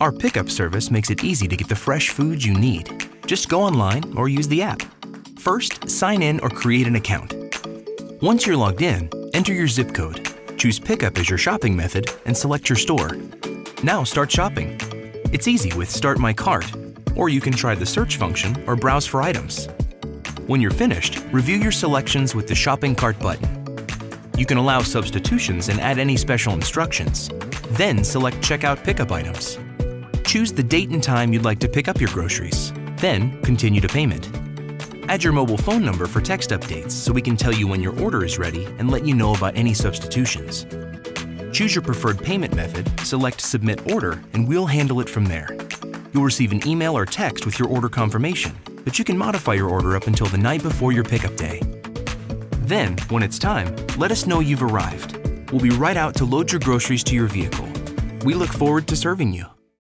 Our pickup service makes it easy to get the fresh foods you need. Just go online or use the app. First, sign in or create an account. Once you're logged in, enter your zip code, choose Pickup as your shopping method, and select your store. Now start shopping. It's easy with Start My Cart, or you can try the search function or browse for items. When you're finished, review your selections with the Shopping Cart button. You can allow substitutions and add any special instructions. Then select Checkout Pickup Items. Choose the date and time you'd like to pick up your groceries. Then continue to payment. Add your mobile phone number for text updates so we can tell you when your order is ready and let you know about any substitutions. Choose your preferred payment method, select Submit Order, and we'll handle it from there. You'll receive an email or text with your order confirmation, but you can modify your order up until the night before your pickup day. Then, when it's time, let us know you've arrived. We'll be right out to load your groceries to your vehicle. We look forward to serving you.